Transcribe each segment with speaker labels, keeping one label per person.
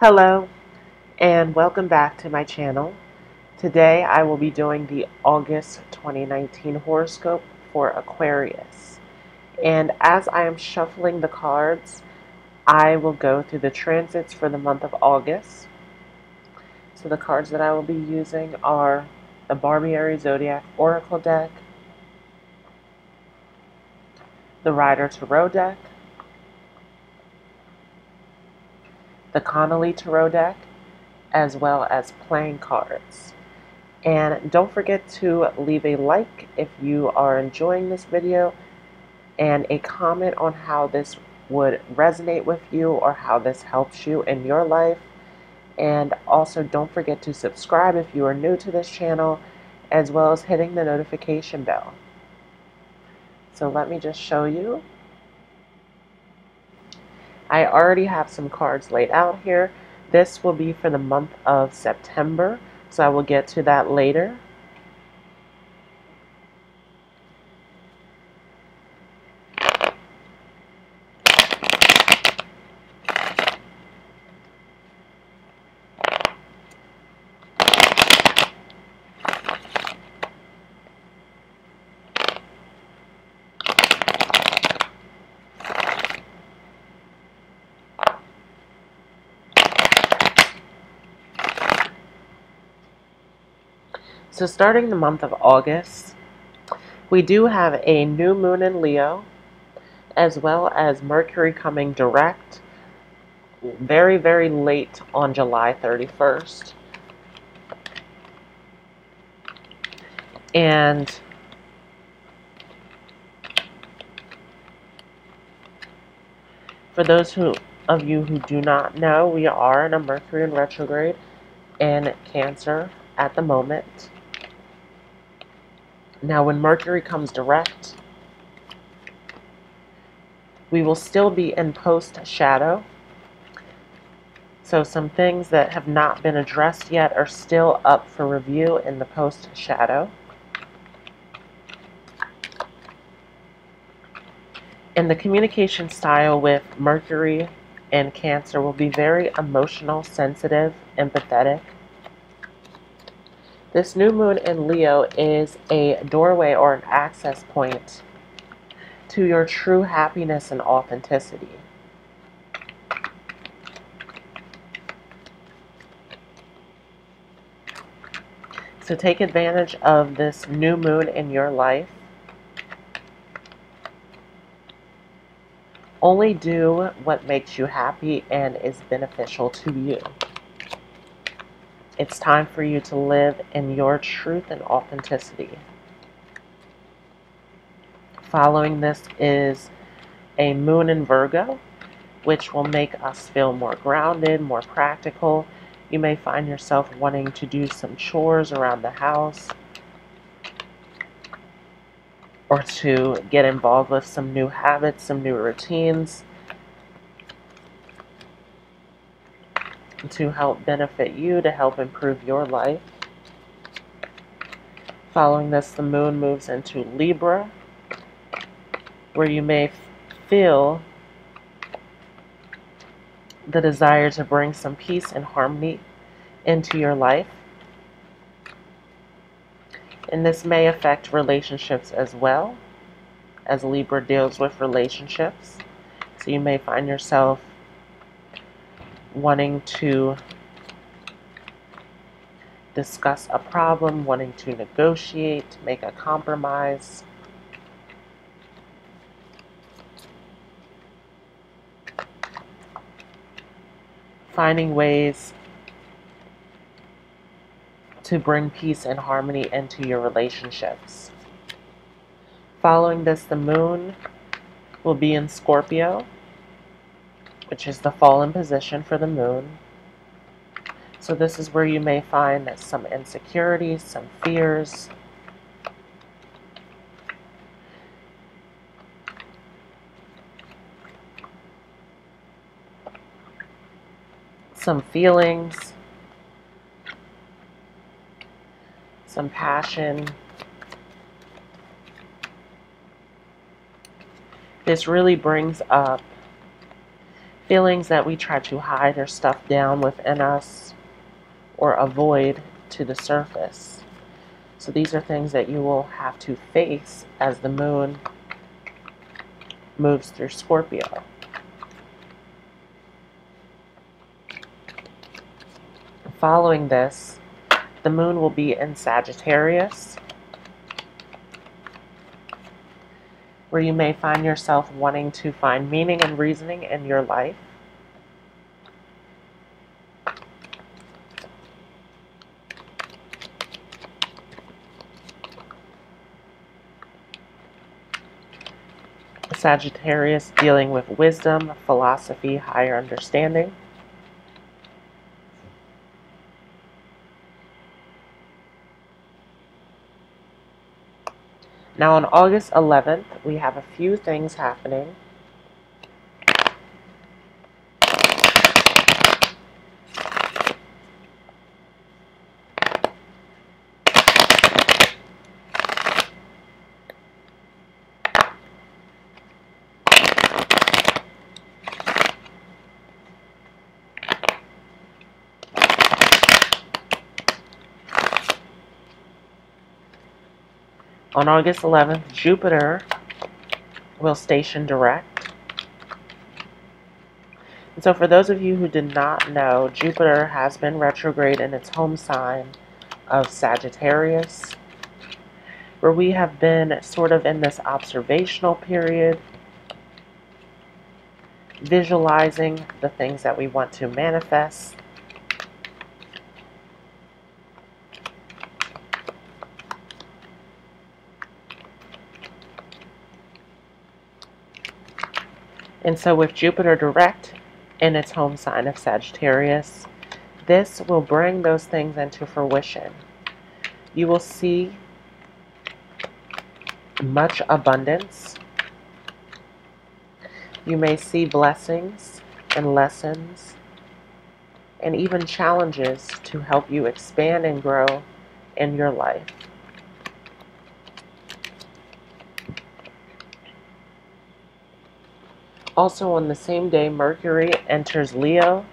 Speaker 1: Hello and welcome back to my channel. Today I will be doing the August 2019 horoscope for Aquarius. And as I am shuffling the cards, I will go through the transits for the month of August. So the cards that I will be using are the Barbieri Zodiac Oracle deck, the Rider Tarot deck, the Connolly Tarot deck, as well as playing cards. And don't forget to leave a like if you are enjoying this video and a comment on how this would resonate with you or how this helps you in your life. And also don't forget to subscribe if you are new to this channel as well as hitting the notification bell. So let me just show you I already have some cards laid out here. This will be for the month of September, so I will get to that later. So starting the month of August, we do have a new moon in Leo, as well as Mercury coming direct very, very late on July 31st. And for those who of you who do not know, we are in a Mercury in retrograde in Cancer at the moment. Now, when Mercury comes direct, we will still be in post shadow. So some things that have not been addressed yet are still up for review in the post shadow. And the communication style with Mercury and Cancer will be very emotional, sensitive, empathetic. This new moon in Leo is a doorway or an access point to your true happiness and authenticity. So take advantage of this new moon in your life. Only do what makes you happy and is beneficial to you. It's time for you to live in your truth and authenticity. Following this is a moon in Virgo, which will make us feel more grounded, more practical. You may find yourself wanting to do some chores around the house or to get involved with some new habits, some new routines. To help benefit you, to help improve your life. Following this, the moon moves into Libra, where you may feel the desire to bring some peace and harmony into your life. And this may affect relationships as well, as Libra deals with relationships. So you may find yourself wanting to discuss a problem, wanting to negotiate, make a compromise. Finding ways to bring peace and harmony into your relationships. Following this, the moon will be in Scorpio which is the fallen position for the moon. So this is where you may find that some insecurities, some fears, some feelings, some passion. This really brings up feelings that we try to hide or stuff down within us or avoid to the surface. So these are things that you will have to face as the moon moves through Scorpio. Following this, the moon will be in Sagittarius, where you may find yourself wanting to find meaning and reasoning in your life. Sagittarius dealing with wisdom, philosophy, higher understanding. Now on August 11th, we have a few things happening. On August 11th, Jupiter will station direct. And so for those of you who did not know, Jupiter has been retrograde in its home sign of Sagittarius, where we have been sort of in this observational period, visualizing the things that we want to manifest, And so with Jupiter direct in its home sign of Sagittarius, this will bring those things into fruition. You will see much abundance. You may see blessings and lessons and even challenges to help you expand and grow in your life. Also on the same day, Mercury enters Leo.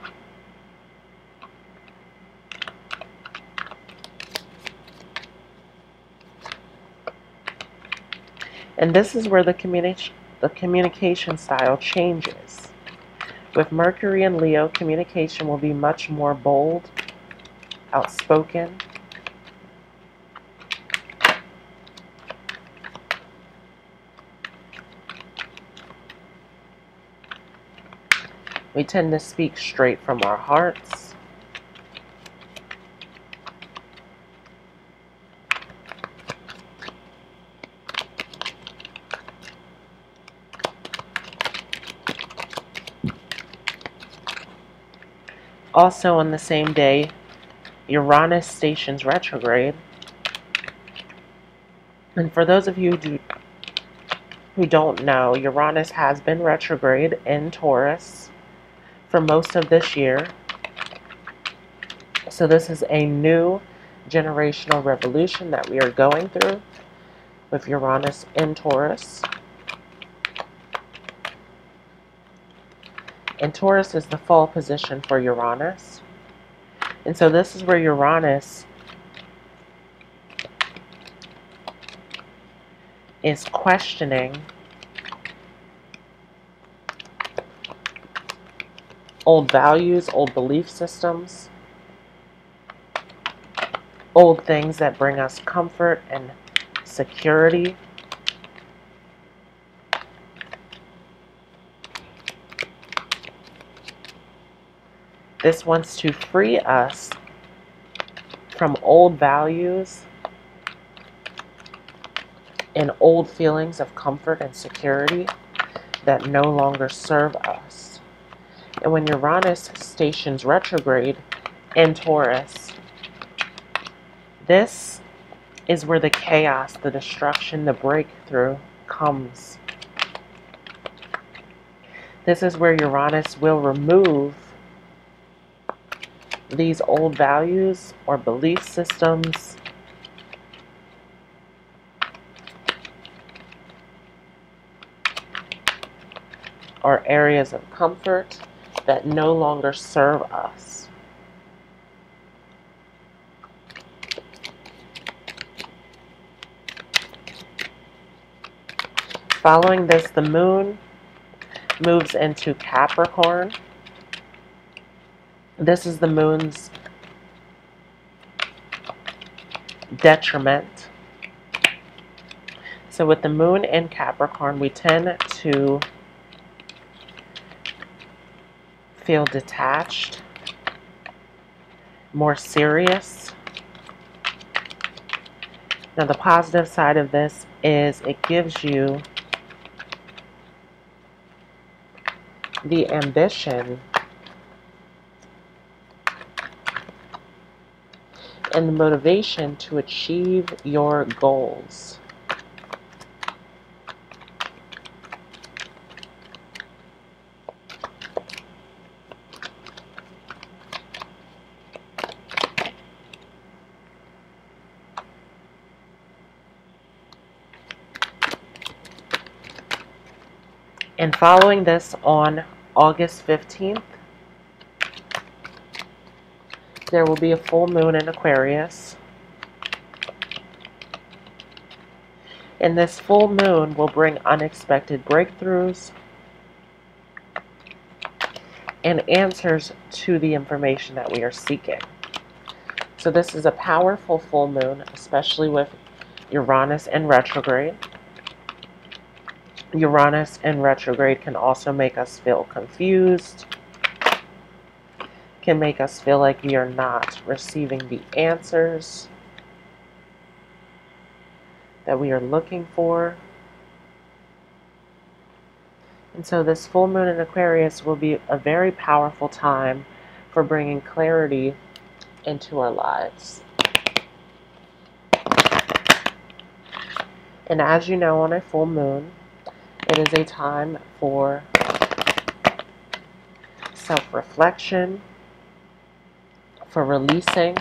Speaker 1: And this is where the, communi the communication style changes. With Mercury and Leo, communication will be much more bold, outspoken, We tend to speak straight from our hearts. Also on the same day, Uranus stations retrograde. And for those of you who, who don't know, Uranus has been retrograde in Taurus for most of this year. So this is a new generational revolution that we are going through with Uranus in Taurus. And Taurus is the fall position for Uranus. And so this is where Uranus is questioning old values, old belief systems, old things that bring us comfort and security. This wants to free us from old values and old feelings of comfort and security that no longer serve us. And when Uranus stations retrograde in Taurus, this is where the chaos, the destruction, the breakthrough comes. This is where Uranus will remove these old values or belief systems or areas of comfort that no longer serve us. Following this, the moon moves into Capricorn. This is the moon's detriment. So with the moon in Capricorn, we tend to feel detached, more serious. Now the positive side of this is it gives you the ambition and the motivation to achieve your goals. Following this on August 15th, there will be a full moon in Aquarius. And this full moon will bring unexpected breakthroughs and answers to the information that we are seeking. So this is a powerful full moon, especially with Uranus in retrograde. Uranus in retrograde can also make us feel confused, can make us feel like we are not receiving the answers that we are looking for. And so this full moon in Aquarius will be a very powerful time for bringing clarity into our lives. And as you know, on a full moon, it is a time for self reflection, for releasing,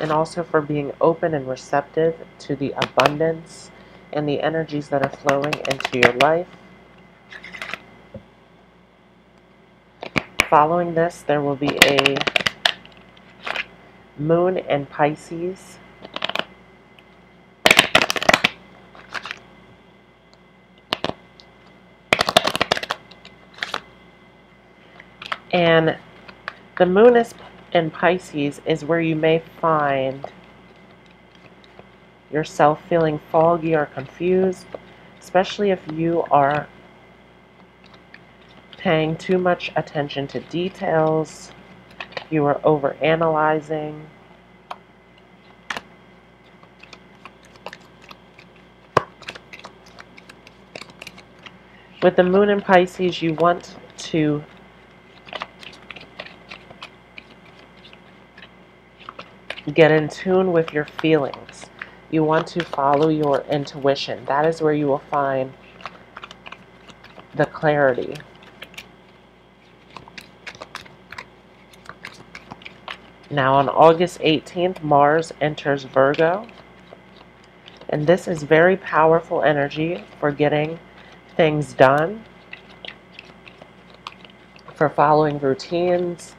Speaker 1: and also for being open and receptive to the abundance and the energies that are flowing into your life. Following this, there will be a moon in Pisces And the moon is in Pisces is where you may find yourself feeling foggy or confused, especially if you are paying too much attention to details, you are over analyzing. With the moon in Pisces, you want to Get in tune with your feelings. You want to follow your intuition. That is where you will find the clarity. Now on August 18th, Mars enters Virgo. And this is very powerful energy for getting things done, for following routines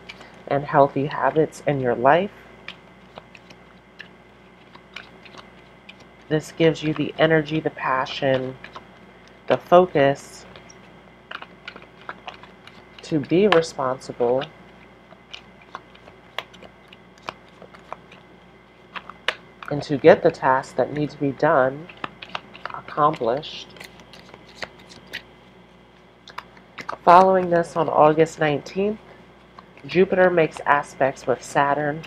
Speaker 1: and healthy habits in your life. This gives you the energy, the passion, the focus to be responsible and to get the tasks that need to be done accomplished. Following this on August 19th, Jupiter makes aspects with Saturn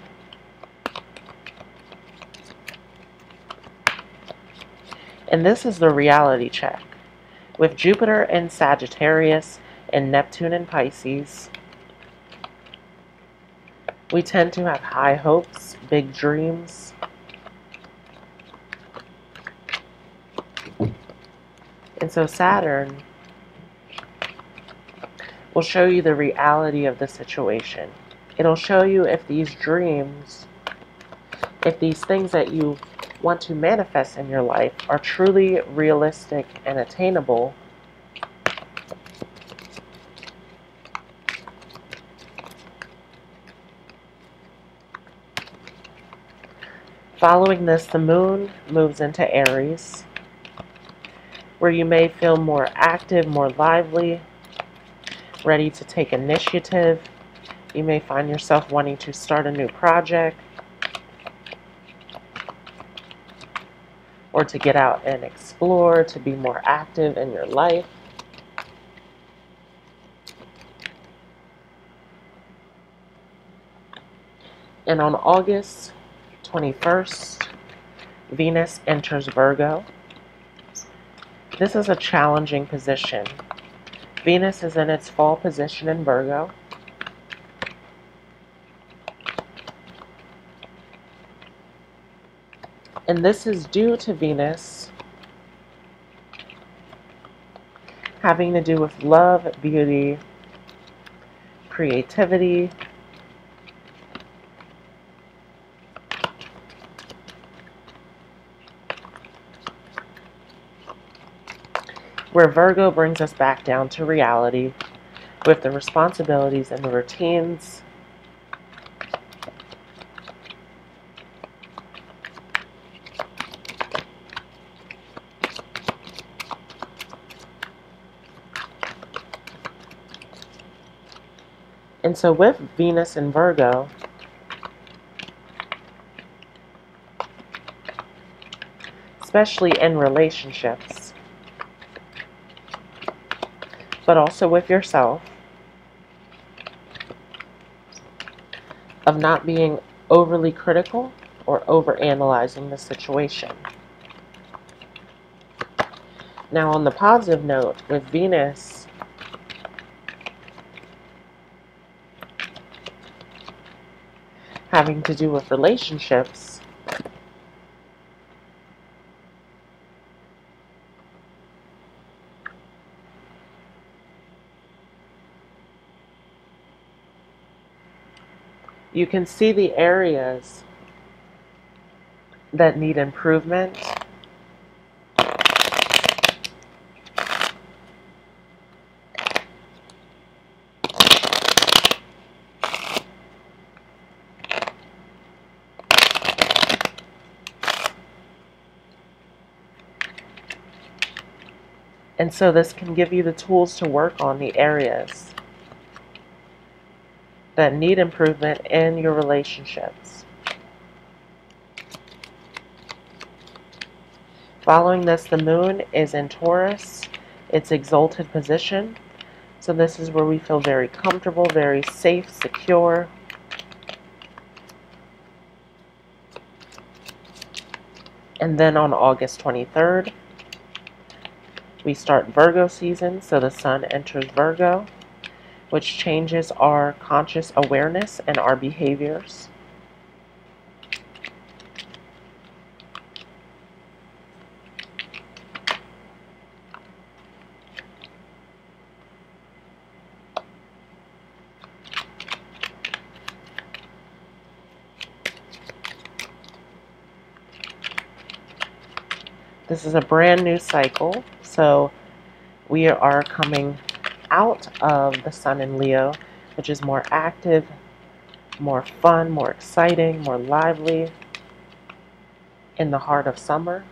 Speaker 1: And this is the reality check. With Jupiter in Sagittarius and Neptune in Pisces, we tend to have high hopes, big dreams. And so Saturn will show you the reality of the situation. It'll show you if these dreams, if these things that you want to manifest in your life are truly realistic and attainable, Following this, the moon moves into Aries, where you may feel more active, more lively, ready to take initiative. You may find yourself wanting to start a new project or to get out and explore, to be more active in your life. And on August 21st, Venus enters Virgo. This is a challenging position. Venus is in its fall position in Virgo. And this is due to Venus having to do with love, beauty, creativity, where Virgo brings us back down to reality with the responsibilities and the routines. So with Venus and Virgo, especially in relationships, but also with yourself, of not being overly critical or over analyzing the situation. Now, on the positive note, with Venus, having to do with relationships, you can see the areas that need improvement. And so this can give you the tools to work on the areas that need improvement in your relationships. Following this, the moon is in Taurus, its exalted position. So this is where we feel very comfortable, very safe, secure. And then on August 23rd, we start Virgo season. So the sun enters Virgo which changes our conscious awareness and our behaviors. This is a brand new cycle, so we are coming out of the sun in Leo, which is more active, more fun, more exciting, more lively in the heart of summer.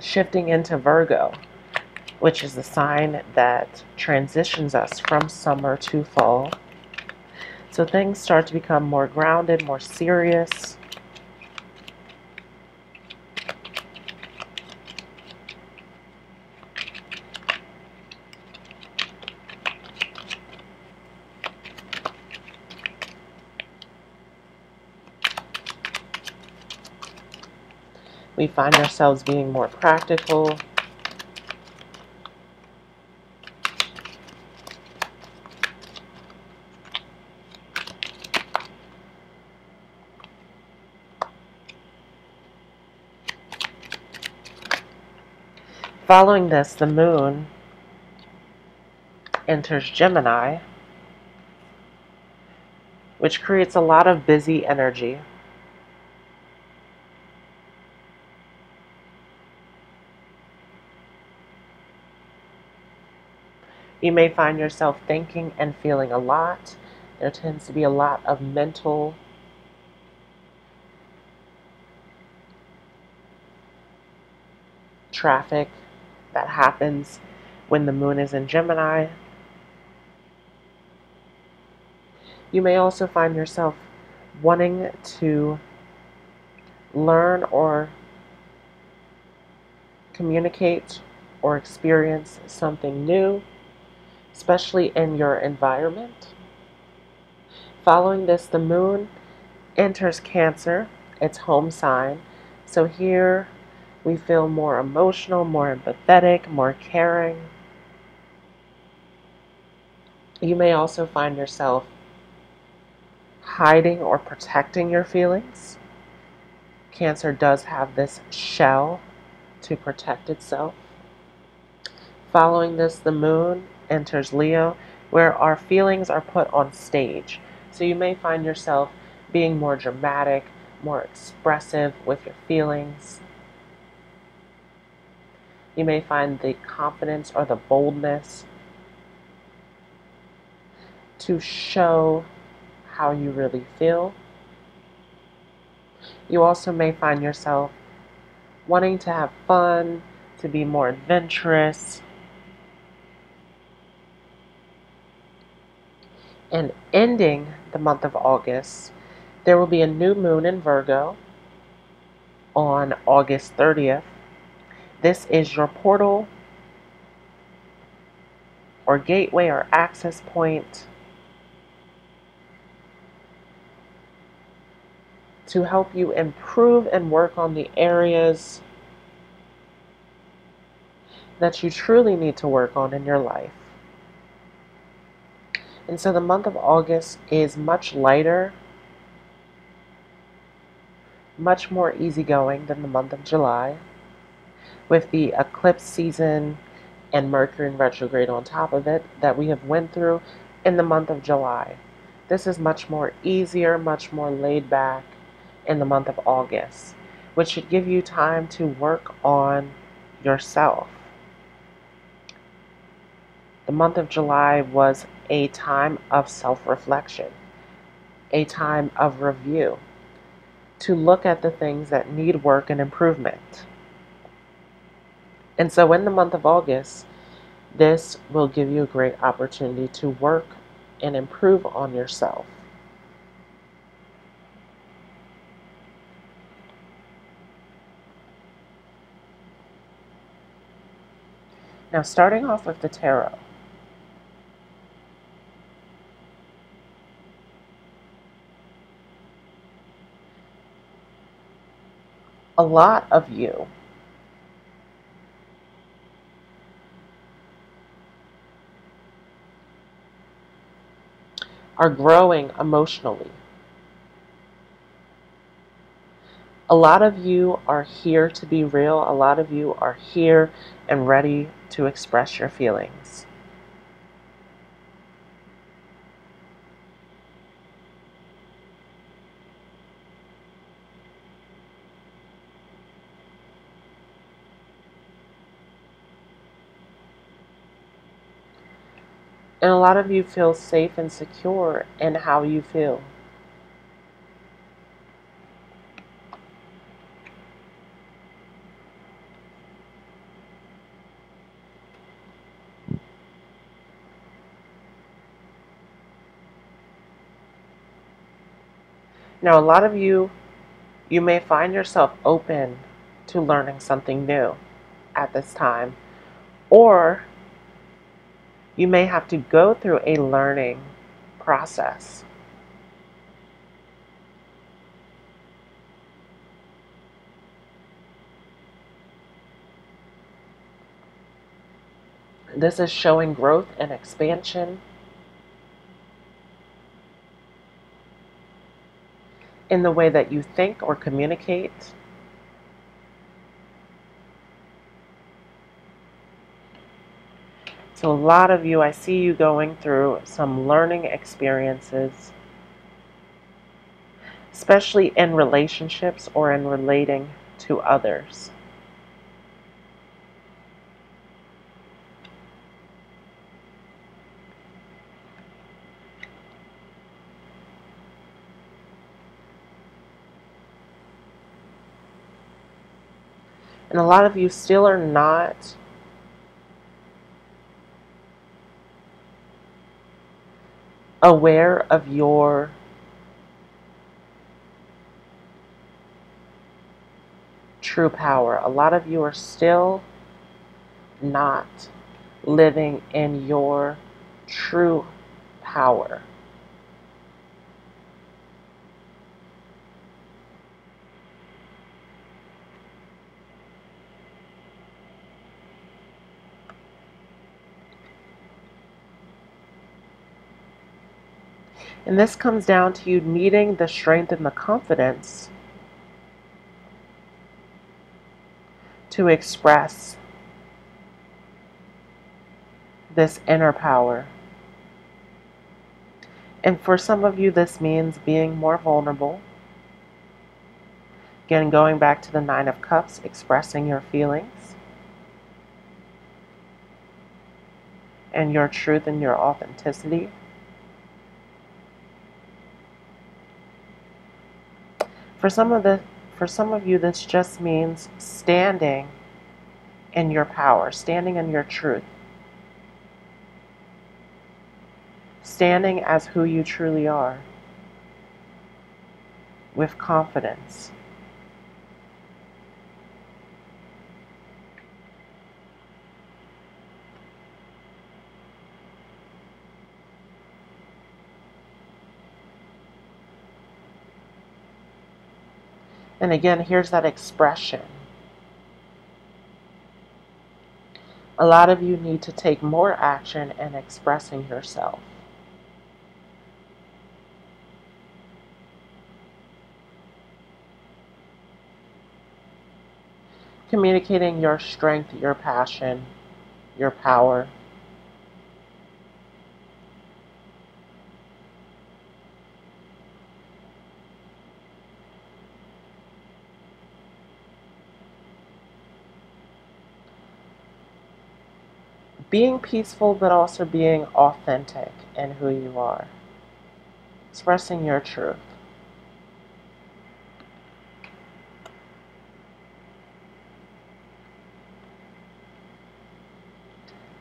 Speaker 1: Shifting into Virgo, which is the sign that transitions us from summer to fall. So things start to become more grounded, more serious, we find ourselves being more practical. Following this, the moon enters Gemini, which creates a lot of busy energy. You may find yourself thinking and feeling a lot. There tends to be a lot of mental traffic that happens when the moon is in Gemini. You may also find yourself wanting to learn or communicate or experience something new especially in your environment. Following this, the moon enters Cancer, its home sign. So here we feel more emotional, more empathetic, more caring. You may also find yourself hiding or protecting your feelings. Cancer does have this shell to protect itself. Following this, the moon enters Leo, where our feelings are put on stage. So you may find yourself being more dramatic, more expressive with your feelings. You may find the confidence or the boldness to show how you really feel. You also may find yourself wanting to have fun, to be more adventurous, and ending the month of August, there will be a new moon in Virgo on August 30th. This is your portal or gateway or access point to help you improve and work on the areas that you truly need to work on in your life. And so the month of August is much lighter, much more easygoing than the month of July, with the eclipse season and Mercury in retrograde on top of it that we have went through in the month of July. This is much more easier, much more laid back in the month of August, which should give you time to work on yourself. The month of July was a time of self reflection, a time of review, to look at the things that need work and improvement. And so, in the month of August, this will give you a great opportunity to work and improve on yourself. Now, starting off with the tarot. A lot of you are growing emotionally. A lot of you are here to be real. A lot of you are here and ready to express your feelings. And a lot of you feel safe and secure in how you feel. Now, a lot of you, you may find yourself open to learning something new at this time, or you may have to go through a learning process. This is showing growth and expansion. in the way that you think or communicate. So, a lot of you, I see you going through some learning experiences, especially in relationships or in relating to others. And a lot of you still are not aware of your true power. A lot of you are still not living in your true power. And this comes down to you needing the strength and the confidence to express this inner power. And for some of you, this means being more vulnerable. Again, going back to the Nine of Cups, expressing your feelings and your truth and your authenticity. For some of the for some of you this just means standing in your power, standing in your truth. Standing as who you truly are with confidence. And again, here's that expression. A lot of you need to take more action in expressing yourself. Communicating your strength, your passion, your power. Being peaceful, but also being authentic in who you are, expressing your truth.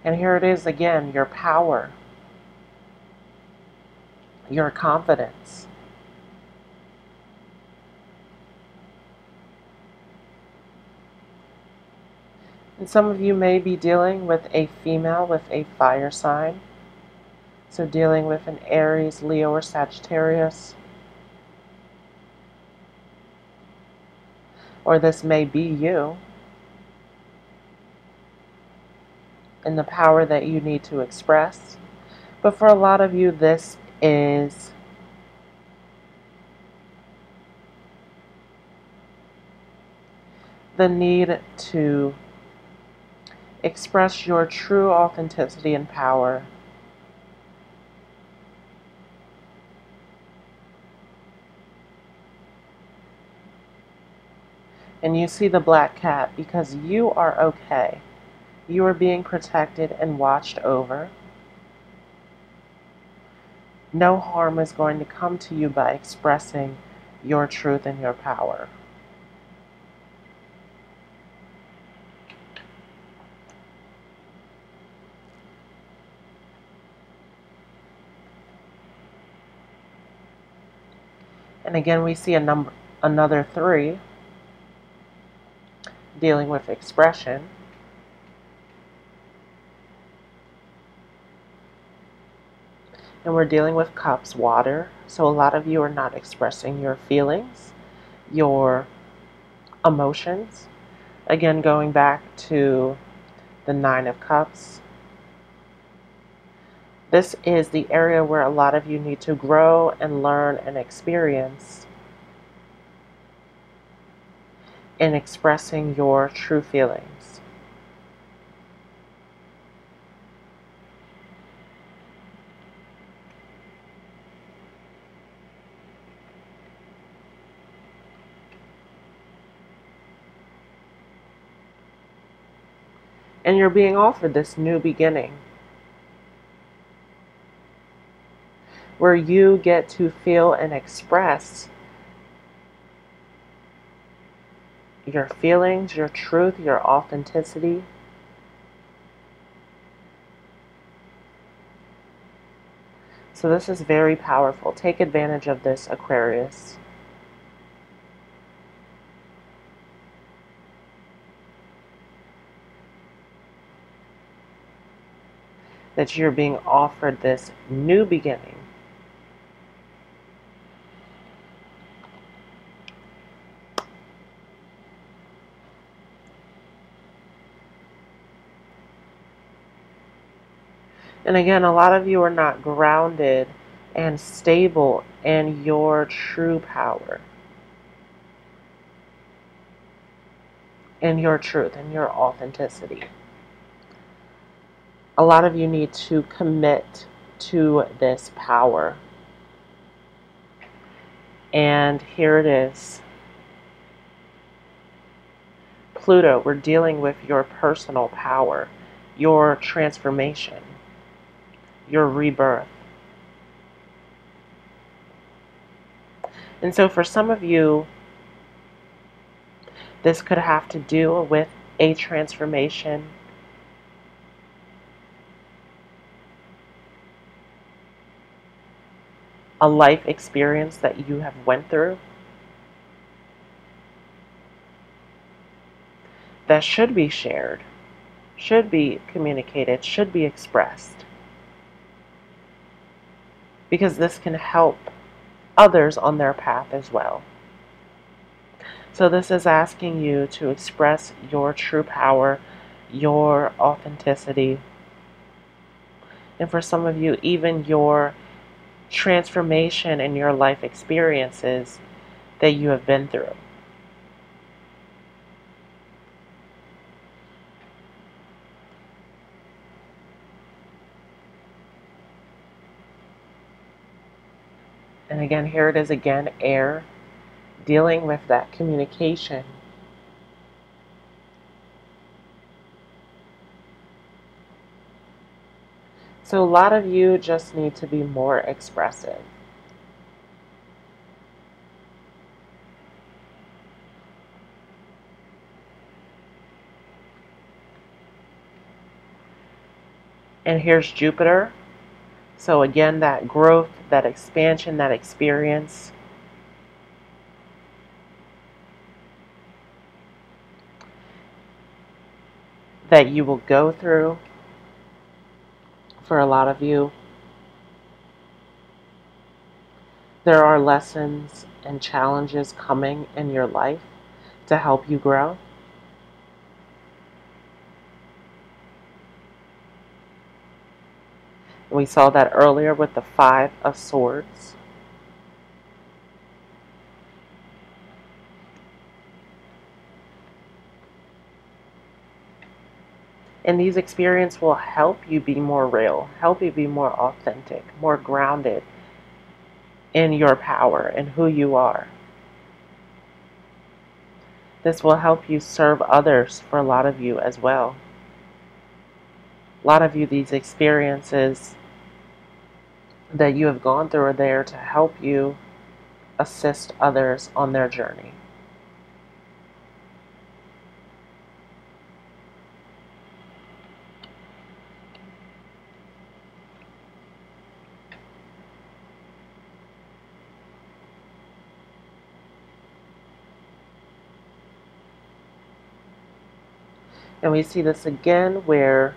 Speaker 1: And here it is again your power, your confidence. And some of you may be dealing with a female with a fire sign. So dealing with an Aries, Leo, or Sagittarius. Or this may be you. And the power that you need to express. But for a lot of you, this is the need to Express your true authenticity and power. And you see the black cat because you are okay. You are being protected and watched over. No harm is going to come to you by expressing your truth and your power. And again, we see a number, another three dealing with expression. And we're dealing with cups, water. So a lot of you are not expressing your feelings, your emotions. Again, going back to the Nine of Cups, this is the area where a lot of you need to grow and learn and experience in expressing your true feelings. And you're being offered this new beginning. Where you get to feel and express your feelings, your truth, your authenticity. So this is very powerful. Take advantage of this, Aquarius. That you're being offered this new beginning. And again, a lot of you are not grounded and stable in your true power, in your truth, in your authenticity. A lot of you need to commit to this power. And here it is. Pluto, we're dealing with your personal power, your transformation your rebirth. And so for some of you, this could have to do with a transformation. A life experience that you have went through that should be shared, should be communicated, should be expressed because this can help others on their path as well. So, this is asking you to express your true power, your authenticity, and for some of you, even your transformation in your life experiences that you have been through. And again, here it is again air, dealing with that communication. So, a lot of you just need to be more expressive. And here's Jupiter. So, again, that growth that expansion, that experience. That you will go through for a lot of you. There are lessons and challenges coming in your life to help you grow. We saw that earlier with the Five of Swords. And these experiences will help you be more real, help you be more authentic, more grounded in your power and who you are. This will help you serve others for a lot of you as well. A lot of you, these experiences that you have gone through are there to help you assist others on their journey. And we see this again where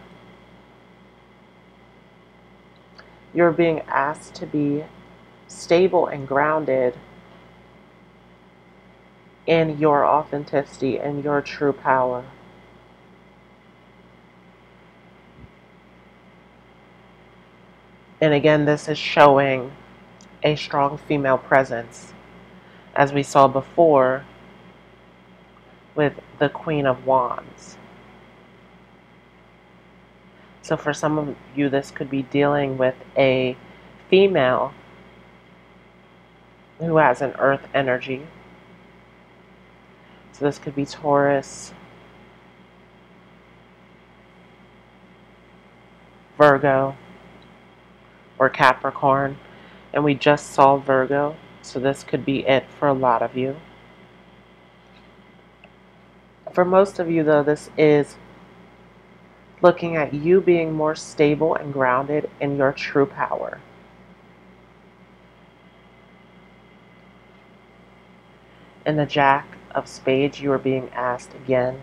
Speaker 1: You're being asked to be stable and grounded in your authenticity and your true power. And again, this is showing a strong female presence, as we saw before with the Queen of Wands. So for some of you, this could be dealing with a female who has an earth energy. So this could be Taurus, Virgo, or Capricorn. And we just saw Virgo, so this could be it for a lot of you. For most of you, though, this is looking at you being more stable and grounded in your true power. In the Jack of Spades, you are being asked again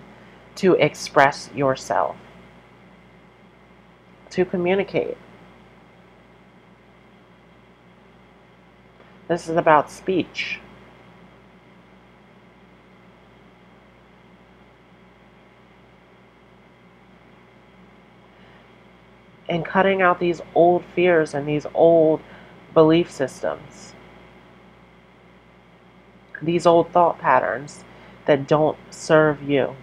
Speaker 1: to express yourself, to communicate. This is about speech. And cutting out these old fears and these old belief systems. These old thought patterns that don't serve you.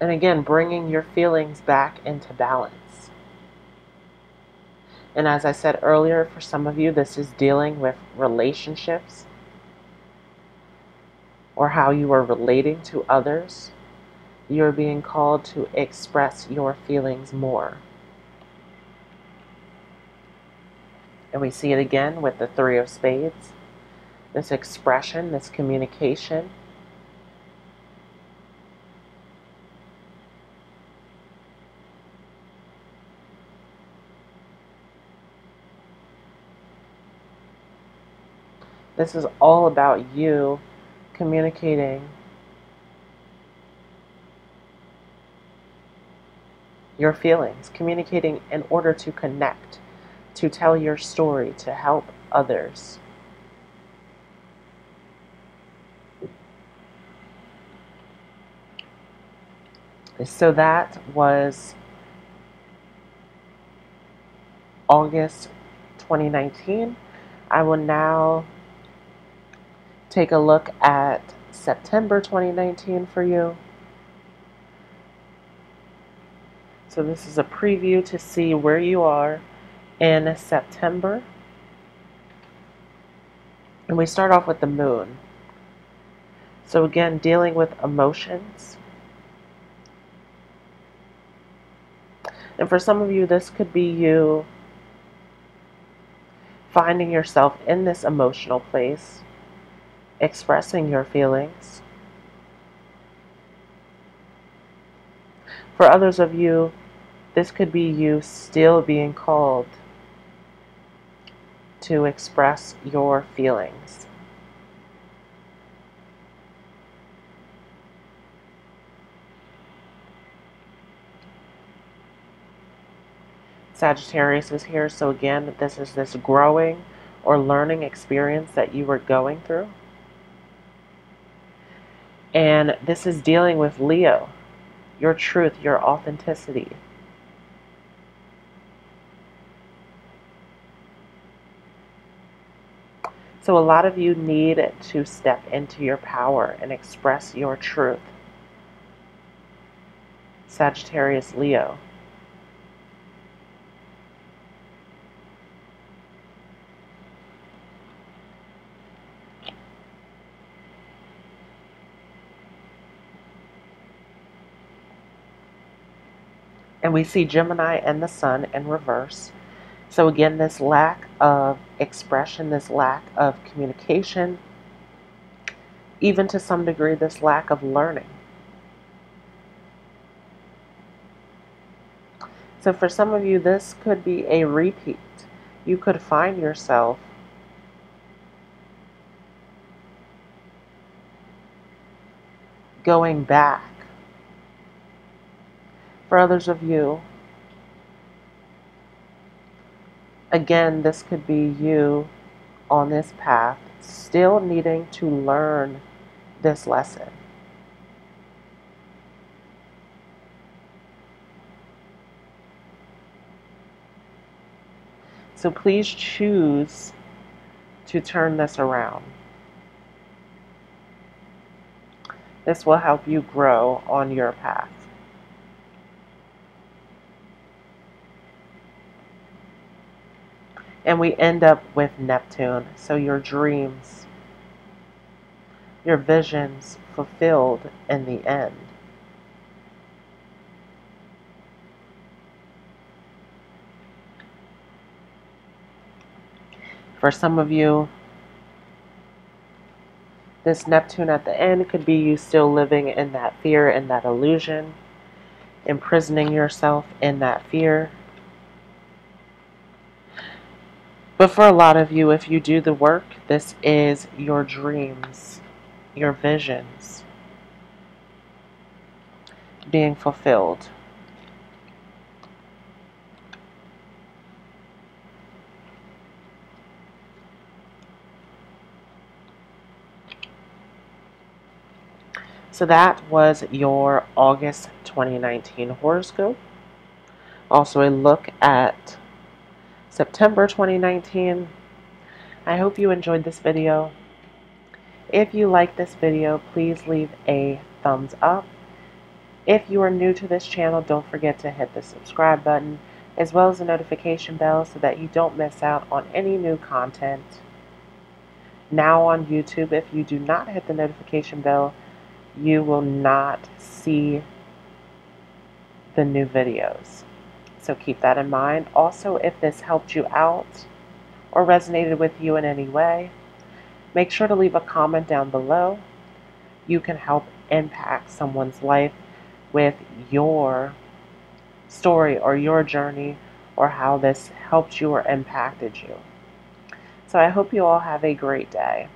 Speaker 1: And again, bringing your feelings back into balance. And as I said earlier, for some of you, this is dealing with relationships or how you are relating to others. You're being called to express your feelings more. And we see it again with the Three of Spades. This expression, this communication This is all about you communicating your feelings, communicating in order to connect, to tell your story, to help others. So that was August 2019. I will now take a look at September 2019 for you. So this is a preview to see where you are in September. And we start off with the moon. So again, dealing with emotions. And for some of you, this could be you finding yourself in this emotional place expressing your feelings. For others of you, this could be you still being called to express your feelings. Sagittarius is here, so again, this is this growing or learning experience that you were going through. And this is dealing with Leo, your truth, your authenticity. So, a lot of you need to step into your power and express your truth. Sagittarius Leo. And we see Gemini and the Sun in reverse. So again, this lack of expression, this lack of communication, even to some degree, this lack of learning. So for some of you, this could be a repeat. You could find yourself going back for others of you. Again, this could be you on this path, still needing to learn this lesson. So please choose to turn this around. This will help you grow on your path. and we end up with Neptune. So your dreams, your visions fulfilled in the end. For some of you, this Neptune at the end could be you still living in that fear and that illusion, imprisoning yourself in that fear But for a lot of you, if you do the work, this is your dreams, your visions being fulfilled. So that was your August 2019 horoscope. Also, a look at September 2019. I hope you enjoyed this video. If you like this video, please leave a thumbs up. If you are new to this channel, don't forget to hit the subscribe button as well as the notification bell so that you don't miss out on any new content. Now on YouTube, if you do not hit the notification bell, you will not see the new videos. So keep that in mind. Also, if this helped you out or resonated with you in any way, make sure to leave a comment down below. You can help impact someone's life with your story or your journey or how this helped you or impacted you. So I hope you all have a great day.